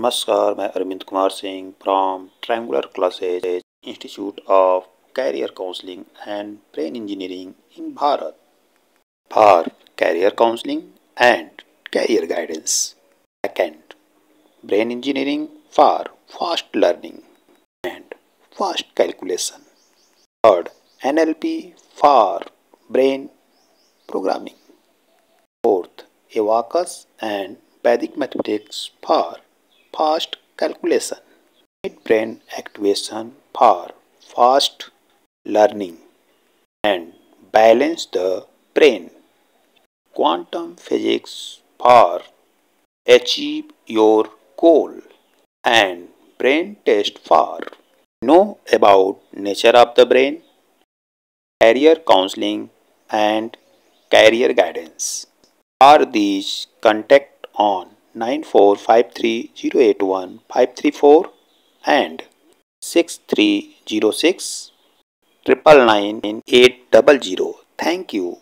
नमस्कार, मैं Arvind Kumar Singh from triangular classes institute of career counselling and brain engineering in Bharat for career counselling and career guidance second brain engineering for fast learning and fast calculation third NLP for brain programming fourth abacus and Vedic mathematics for fast calculation, midbrain activation for fast learning, and balance the brain. Quantum physics for achieve your goal and brain test for know about nature of the brain, career counseling and career guidance. For these contact on 9453081534 and 6306 999 Thank you.